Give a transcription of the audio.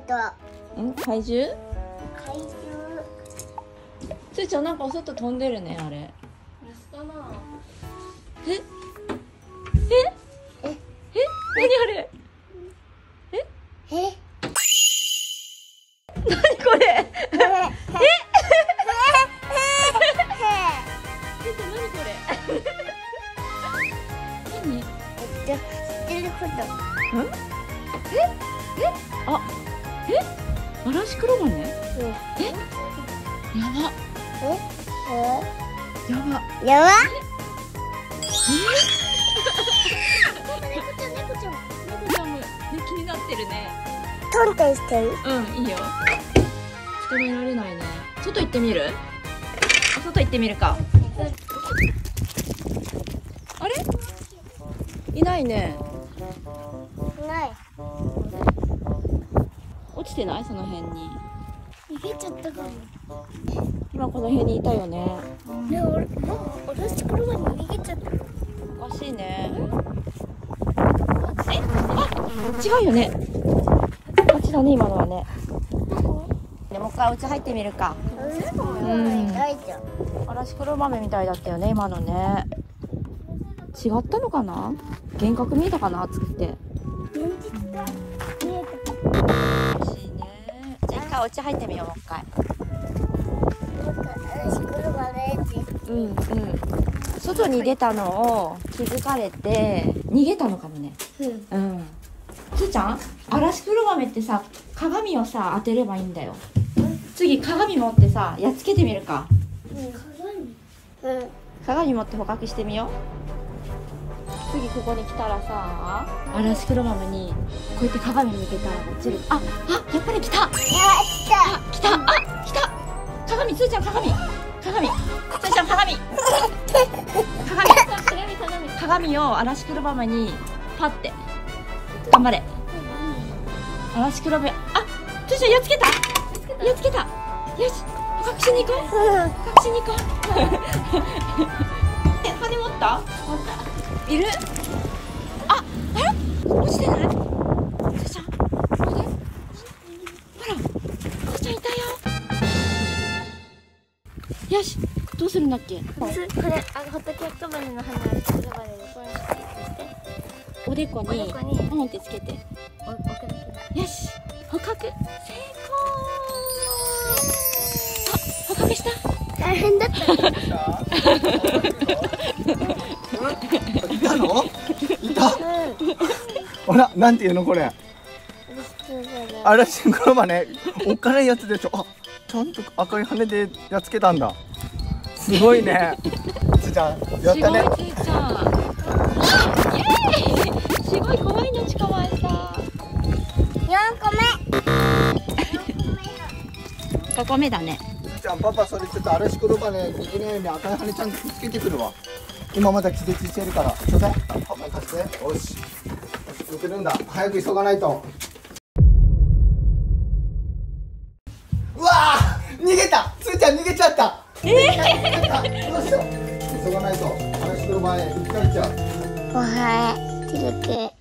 とん怪獣？怪獣。つーちゃんなんかお外飛んでるねあれ。え？え？え？え？何あれ？え？何これ？え？え？っえ？っあえ？アラシクロマネうん。え？やば。え？やば。え？やば猫ちゃん猫ちゃん猫ちゃんもね気になってるね。トントンしてる？うんいいよ。捕まえられないね。外行ってみる？あ外行ってみるか。あれ？いないね落ちてない？その辺に。逃げちゃったかも。今この辺にいたよね。ね俺もう私この前に逃げちゃった。おかしいね。えあ違うよね。あっちだね今のはね。でもう一回お家入ってみるか。うん。大丈夫嵐黒豆みたいだったよね今のね。違ったのかな？幻覚見えたかな？暑くてお家入ってみようもう一回。うんうん。外に出たのを気づかれて逃げたのかもね。うん。うん。つーちゃん嵐黒豆ってさ鏡をさ当てればいいんだよ。次鏡持ってさやっつけてみるか。鏡うん。鏡持って捕獲してみよう次ここに来たらさ嵐黒豆にこうやって鏡向けたら落ちる。ああやっぱり来た。あ来た。あ来た。あ来た。鏡つーちゃん鏡。鏡。つーちゃん鏡。鏡。鏡を嵐黒豆にパッて。頑張れ。嵐黒豆。あつーちゃんやっつけた。やっつけた。よし。捕獲しに行こう。捕獲しに行こう。え羽持ったいる。ああれ？落ちてない？つーちゃんほら。つーちゃんいたよ。よし。どうするんだっけ？これあホットケーキバネの花ででこれして。おでこに。おでこに。ポンってつけて。よし。捕獲。成功。あ捕獲した。大変だった ほらなんていうのこれ。あれシンクロマネ。おっかないやつでしょ。あちゃんと赤い羽でやっつけたんだ。すごいね。ちゃんやったね。すごい怖いの捕まえた。四個目。5個目だね。ちゃんパパそれちょっとあれシクロマネ逃げないように赤い羽ちゃんとくっつけてくるわ。今まだ気絶してるから。ちょうだい。パパ貸して。よしよけるんだ。早く急がないと。うわー逃げた。つーちゃん逃げちゃった。ええどうしよう。急がないと。あれシクロマネうっかれちゃう。おはようティルク